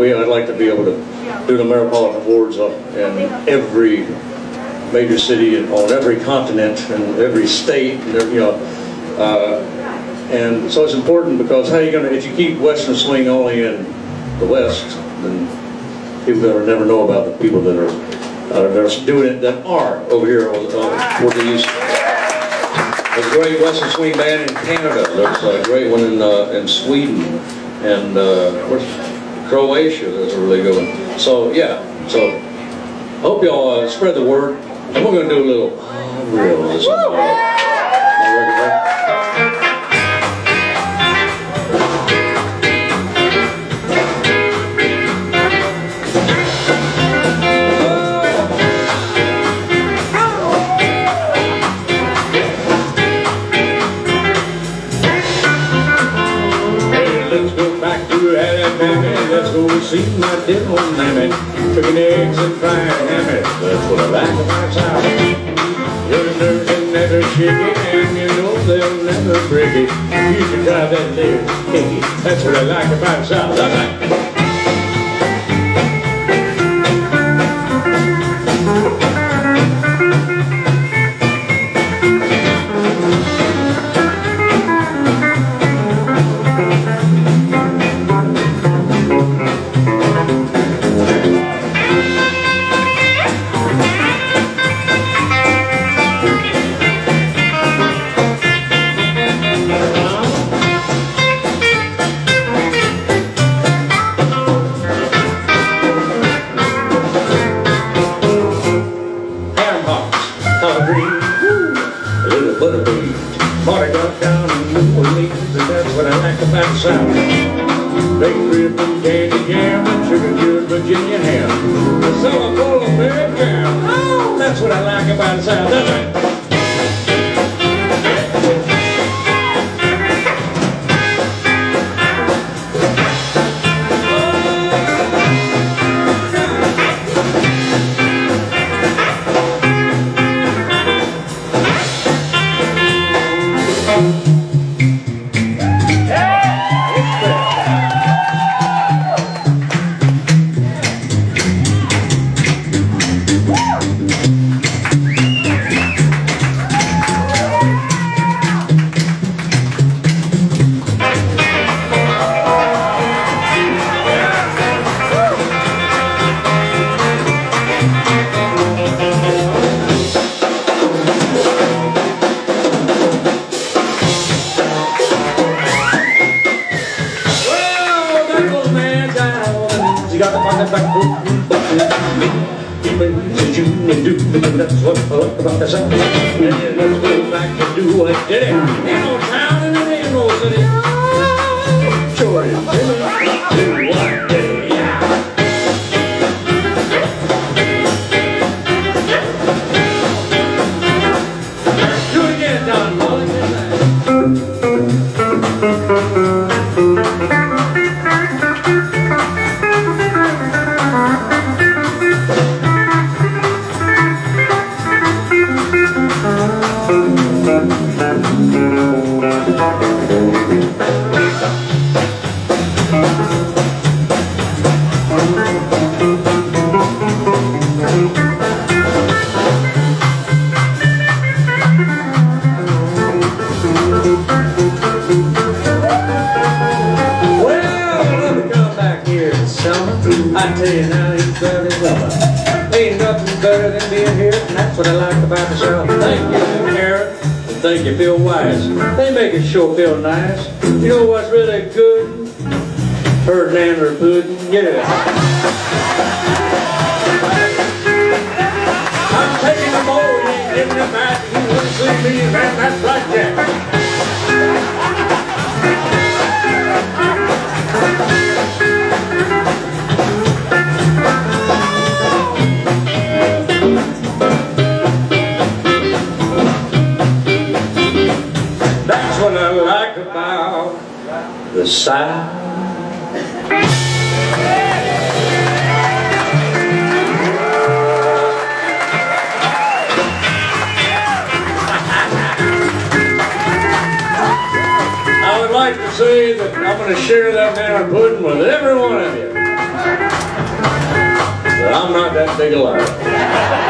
We, I'd like to be able to do the Ameripolitan Awards in every major city and on every continent and every state, and every, you know. uh, And so it's important because how you gonna, if you keep Western Swing only in the West, then people that are never know about the people that are, that are doing it, that are over here on, the east. There's a great Western Swing band in Canada, there's a great one in, uh, in Sweden, and, uh, Croatia, that's a really good one. So, yeah, so, hope y'all uh, spread the word. And we're gonna do a little, oh, real, dear old mammy. Cooking eggs and frying hammy. That's what I like about South. Your nerves are never shaky, and you know they'll never break it. You can drive that sticky. That's what I like about South. That's right. South. Baked rib and candy jam and sugar cured Virginia ham. A summer full of big jam. Oh, that's what I like about the South. That's right. To and do That's what I like about the South. Yeah, let's go back and do it. Town and it ain't no city. And thank you, Bill Wise. They make it sure feel nice. You know what's really good? Ferdinand pudding, yeah. What I like about the South. I would like to say that I'm going to share that banana pudding with every one of you. But I'm not that big a lie.